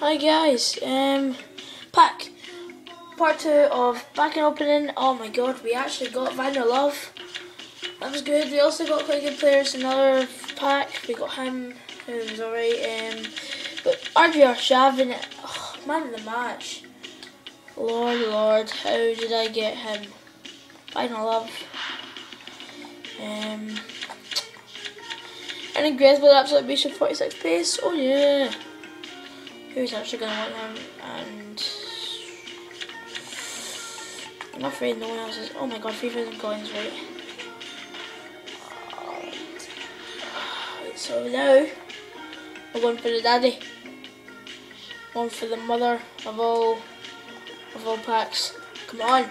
Hi guys, um, pack part two of back and opening. Oh my god, we actually got Wagner Love. That was good. We also got quite good players. Another pack. We got him, who was alright. Um, but RJ Arshavin, oh, man of the match. Lord, Lord, how did I get him? Wagner Love. Um, and Grace with absolute beast of 46 pace. Oh yeah who's actually going to want them, and I'm afraid no one else is. Oh my god, 3,000 coins, right? So now, we're going for the daddy. One for the mother of all, of all packs. Come on.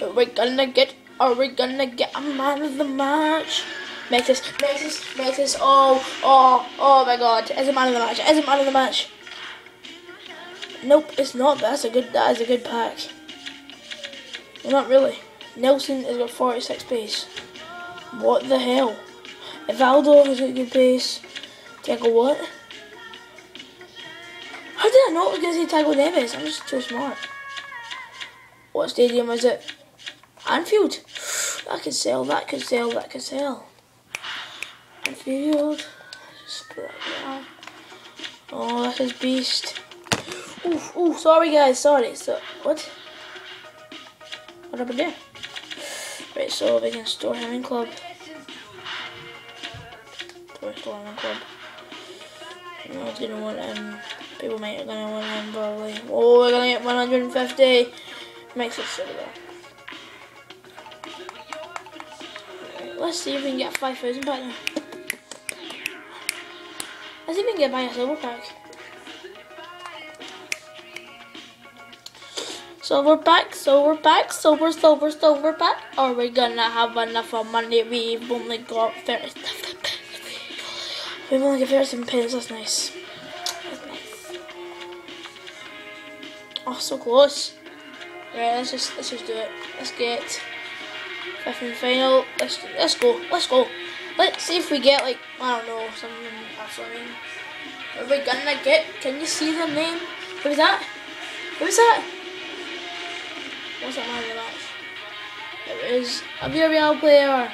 Are we gonna get, are we gonna get a man of the match? Metis, Metis, Metis, oh, oh, oh my god. Is a man of the match, is a man of the match. Nope, it's not. That's a good. That is a good pack. Well, not really. Nelson has got 46 pace. What the hell? Evaldo has got good pace. Thiago what? How did I know it was going to say Thiago Neves? I'm just too smart. What stadium is it? Anfield. That could sell. That could sell. That could sell. Anfield. That. Oh, that is beast. Oof, ooh, sorry guys, sorry. So, what? What happened there? Right, so we can store him in club. Store him in club. No one's gonna want him. People might are gonna want him probably. Oh, we're gonna get 150. Makes it silly though. let's see if we can get 5,000 back now. Let's see if we can get by a silver pack. Silver back, silver back, silver, silver, silver back. Are we gonna have enough of money? We've only got 30. We've only got 37 pins, that's nice. That's nice. Oh, so close. Right, let's just let's just do it. Let's get fifth and final. Let's let's go. Let's go. Let's see if we get like I don't know something. Something. Are we gonna get? Can you see the name? Who's that? Who's that? What's in the match? There is a Villarreal player.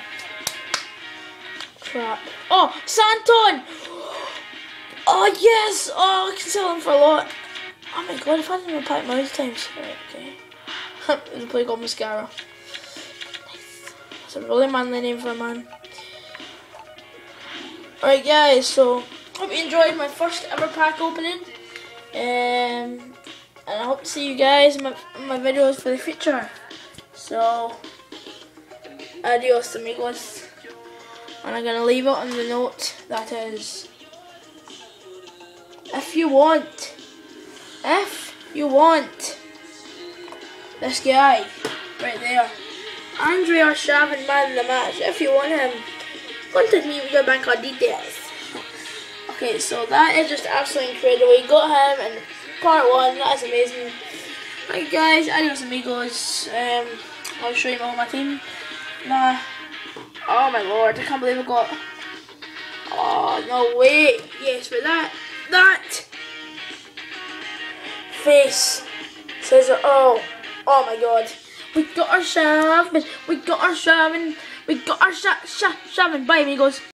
Crap. Oh, Santon! Oh, yes! Oh, I can sell him for a lot. Oh my god, if I've had him in pack most times. Right, okay. There's a player called Mascara. That's a really manly name for a man. Alright guys, so hope you enjoyed my first ever pack opening. Um, and I hope to see you guys in my, in my videos for the future. So, adios amigos. And I'm going to leave it on the note that is, if you want, if you want this guy right there, Andre Arshavin man in the match, if you want him, contact me with your bank card details. Okay, so that is just absolutely incredible. We got him and part one. That's amazing. Right, guys, adios amigos. Um, I'll show you all my team. Nah. Oh my lord, I can't believe I got. Oh no way! Yes, but that that face says oh oh my god. We got Arshavin. We got Arshavin. We got our sha sha shaving. Bye amigos.